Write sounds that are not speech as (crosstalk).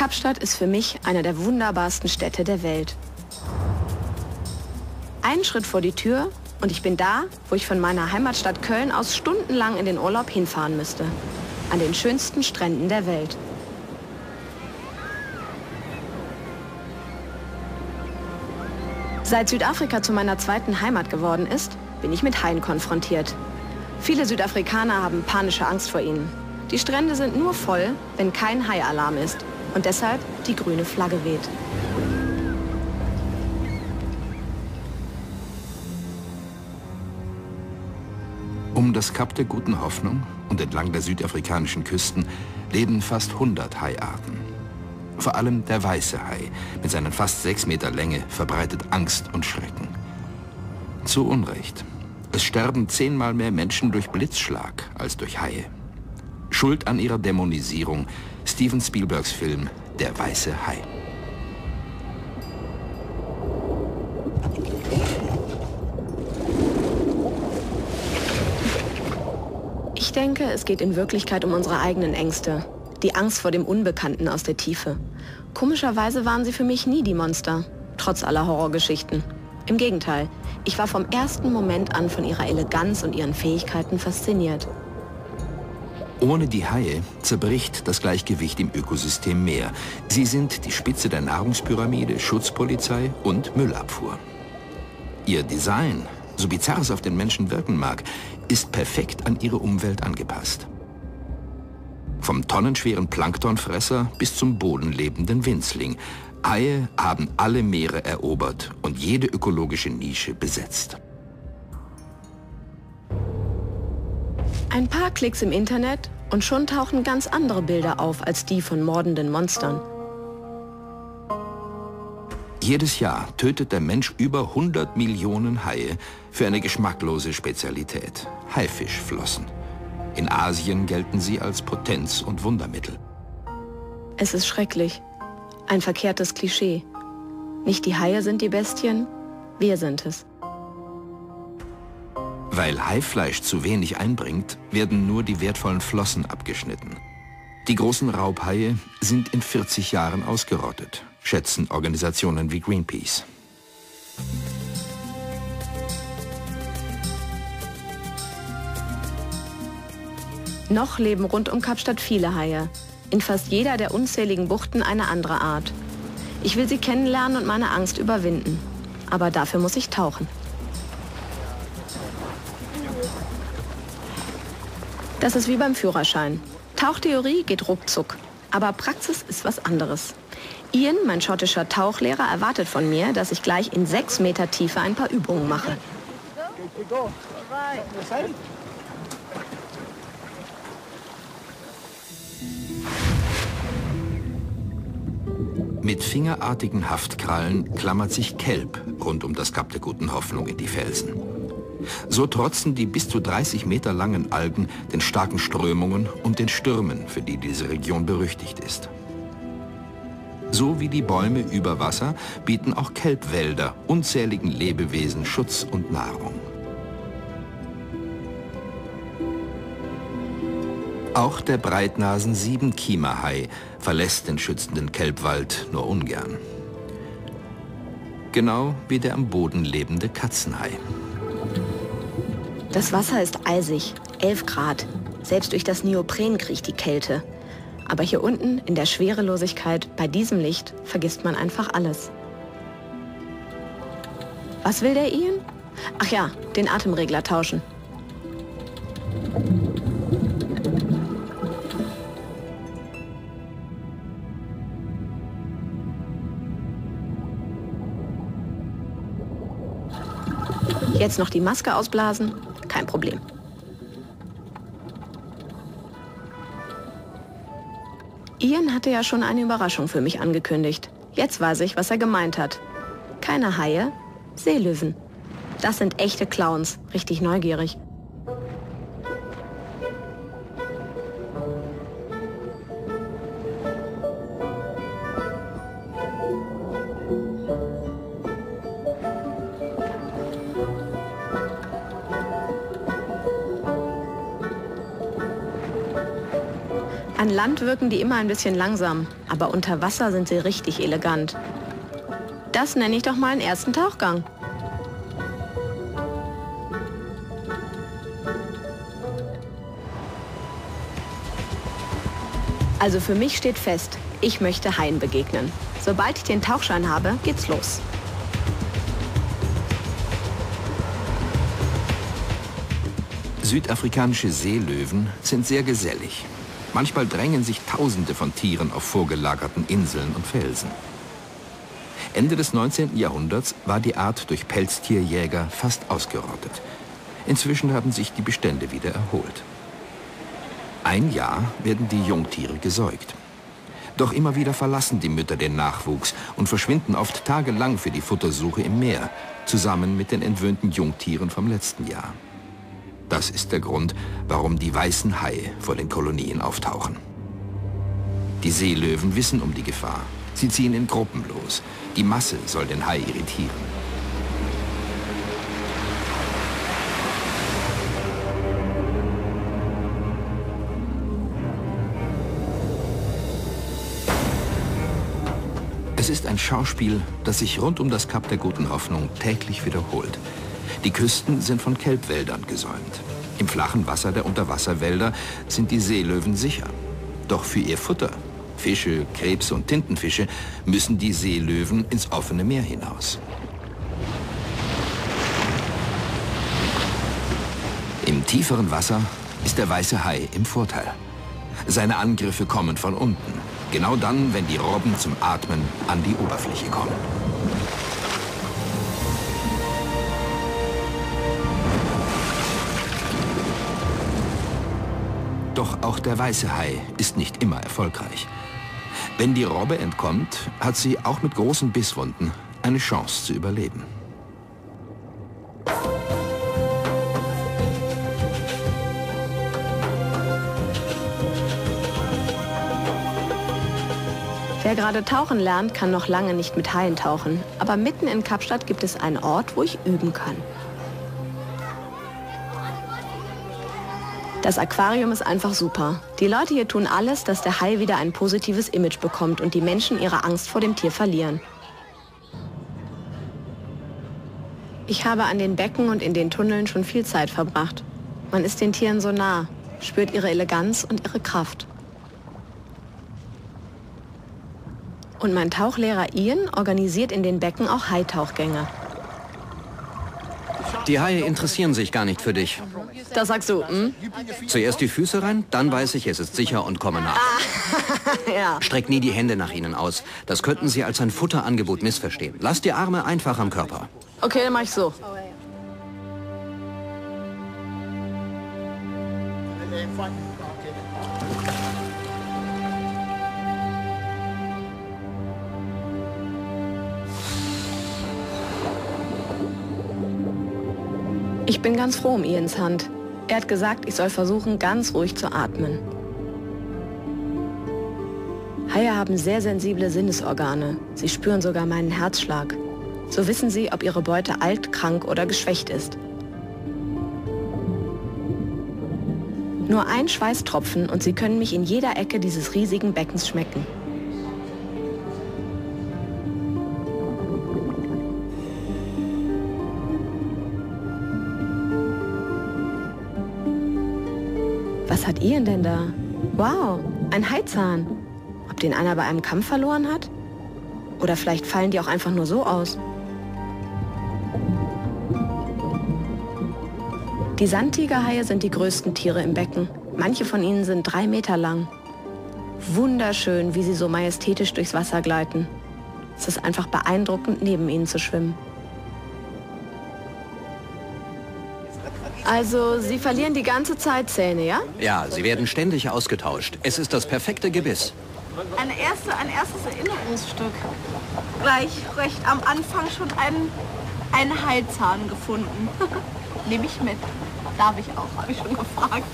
Kapstadt ist für mich eine der wunderbarsten Städte der Welt. Einen Schritt vor die Tür und ich bin da, wo ich von meiner Heimatstadt Köln aus stundenlang in den Urlaub hinfahren müsste. An den schönsten Stränden der Welt. Seit Südafrika zu meiner zweiten Heimat geworden ist, bin ich mit Haien konfrontiert. Viele Südafrikaner haben panische Angst vor ihnen. Die Strände sind nur voll, wenn kein Haialarm ist und deshalb die grüne Flagge weht. Um das Kap der Guten Hoffnung und entlang der südafrikanischen Küsten leben fast 100 Haiarten. Vor allem der weiße Hai mit seinen fast sechs Meter Länge verbreitet Angst und Schrecken. Zu Unrecht. Es sterben zehnmal mehr Menschen durch Blitzschlag als durch Haie. Schuld an ihrer Dämonisierung Steven Spielbergs Film Der weiße Hai. Ich denke, es geht in Wirklichkeit um unsere eigenen Ängste. Die Angst vor dem Unbekannten aus der Tiefe. Komischerweise waren sie für mich nie die Monster, trotz aller Horrorgeschichten. Im Gegenteil, ich war vom ersten Moment an von ihrer Eleganz und ihren Fähigkeiten fasziniert. Ohne die Haie zerbricht das Gleichgewicht im Ökosystem mehr. Sie sind die Spitze der Nahrungspyramide, Schutzpolizei und Müllabfuhr. Ihr Design, so bizarr es auf den Menschen wirken mag, ist perfekt an ihre Umwelt angepasst. Vom tonnenschweren Planktonfresser bis zum bodenlebenden Winzling. Haie haben alle Meere erobert und jede ökologische Nische besetzt. Ein paar Klicks im Internet und schon tauchen ganz andere Bilder auf als die von mordenden Monstern. Jedes Jahr tötet der Mensch über 100 Millionen Haie für eine geschmacklose Spezialität, Haifischflossen. In Asien gelten sie als Potenz- und Wundermittel. Es ist schrecklich. Ein verkehrtes Klischee. Nicht die Haie sind die Bestien, wir sind es. Weil Haifleisch zu wenig einbringt, werden nur die wertvollen Flossen abgeschnitten. Die großen Raubhaie sind in 40 Jahren ausgerottet, schätzen Organisationen wie Greenpeace. Noch leben rund um Kapstadt viele Haie. In fast jeder der unzähligen Buchten eine andere Art. Ich will sie kennenlernen und meine Angst überwinden. Aber dafür muss ich tauchen. Das ist wie beim Führerschein. Tauchtheorie geht ruckzuck, aber Praxis ist was anderes. Ian, mein schottischer Tauchlehrer, erwartet von mir, dass ich gleich in sechs Meter Tiefe ein paar Übungen mache. Mit fingerartigen Haftkrallen klammert sich Kelp rund um das Kap der Guten Hoffnung in die Felsen. So trotzen die bis zu 30 Meter langen Algen den starken Strömungen und den Stürmen, für die diese Region berüchtigt ist. So wie die Bäume über Wasser bieten auch Kelbwälder unzähligen Lebewesen Schutz und Nahrung. Auch der breitnasen Siebenkiemerhai verlässt den schützenden Kelbwald nur ungern. Genau wie der am Boden lebende Katzenhai. Das Wasser ist eisig, 11 Grad. Selbst durch das Neopren kriecht die Kälte. Aber hier unten, in der Schwerelosigkeit, bei diesem Licht, vergisst man einfach alles. Was will der Ian? Ach ja, den Atemregler tauschen. Jetzt noch die Maske ausblasen kein Problem. Ian hatte ja schon eine Überraschung für mich angekündigt. Jetzt weiß ich, was er gemeint hat. Keine Haie, Seelöwen. Das sind echte Clowns, richtig neugierig. An Land wirken die immer ein bisschen langsam, aber unter Wasser sind sie richtig elegant. Das nenne ich doch mal einen ersten Tauchgang. Also für mich steht fest, ich möchte Haien begegnen. Sobald ich den Tauchschein habe, geht's los. Südafrikanische Seelöwen sind sehr gesellig. Manchmal drängen sich Tausende von Tieren auf vorgelagerten Inseln und Felsen. Ende des 19. Jahrhunderts war die Art durch Pelztierjäger fast ausgerottet. Inzwischen haben sich die Bestände wieder erholt. Ein Jahr werden die Jungtiere gesäugt. Doch immer wieder verlassen die Mütter den Nachwuchs und verschwinden oft tagelang für die Futtersuche im Meer, zusammen mit den entwöhnten Jungtieren vom letzten Jahr. Das ist der Grund, warum die weißen Haie vor den Kolonien auftauchen. Die Seelöwen wissen um die Gefahr. Sie ziehen in Gruppen los. Die Masse soll den Hai irritieren. Es ist ein Schauspiel, das sich rund um das Kap der Guten Hoffnung täglich wiederholt. Die Küsten sind von Kelbwäldern gesäumt. Im flachen Wasser der Unterwasserwälder sind die Seelöwen sicher. Doch für ihr Futter, Fische, Krebse und Tintenfische, müssen die Seelöwen ins offene Meer hinaus. Im tieferen Wasser ist der weiße Hai im Vorteil. Seine Angriffe kommen von unten. Genau dann, wenn die Robben zum Atmen an die Oberfläche kommen. Doch auch der weiße Hai ist nicht immer erfolgreich. Wenn die Robbe entkommt, hat sie auch mit großen Bisswunden eine Chance zu überleben. Wer gerade tauchen lernt, kann noch lange nicht mit Haien tauchen. Aber mitten in Kapstadt gibt es einen Ort, wo ich üben kann. Das Aquarium ist einfach super. Die Leute hier tun alles, dass der Hai wieder ein positives Image bekommt und die Menschen ihre Angst vor dem Tier verlieren. Ich habe an den Becken und in den Tunneln schon viel Zeit verbracht. Man ist den Tieren so nah, spürt ihre Eleganz und ihre Kraft. Und mein Tauchlehrer Ian organisiert in den Becken auch Haitauchgänge. Die Haie interessieren sich gar nicht für dich. Das sagst du, hm? Zuerst die Füße rein, dann weiß ich, es ist sicher und komme nach. Ah, (laughs) ja. Streck nie die Hände nach ihnen aus. Das könnten sie als ein Futterangebot missverstehen. Lass die Arme einfach am Körper. Okay, dann mach ich so. Ich bin ganz froh um Ians Hand. Er hat gesagt, ich soll versuchen, ganz ruhig zu atmen. Haie haben sehr sensible Sinnesorgane. Sie spüren sogar meinen Herzschlag. So wissen sie, ob ihre Beute alt, krank oder geschwächt ist. Nur ein Schweißtropfen und sie können mich in jeder Ecke dieses riesigen Beckens schmecken. Was hat Ian denn da? Wow, ein Haizahn. Ob den einer bei einem Kampf verloren hat? Oder vielleicht fallen die auch einfach nur so aus. Die Sandtigerhaie sind die größten Tiere im Becken. Manche von ihnen sind drei Meter lang. Wunderschön, wie sie so majestätisch durchs Wasser gleiten. Es ist einfach beeindruckend, neben ihnen zu schwimmen. Also, Sie verlieren die ganze Zeit Zähne, ja? Ja, sie werden ständig ausgetauscht. Es ist das perfekte Gebiss. Eine erste, ein erstes Erinnerungsstück. Gleich recht am Anfang schon einen, einen Heilzahn gefunden. (laughs) Nehme ich mit. Darf ich auch, habe ich schon gefragt.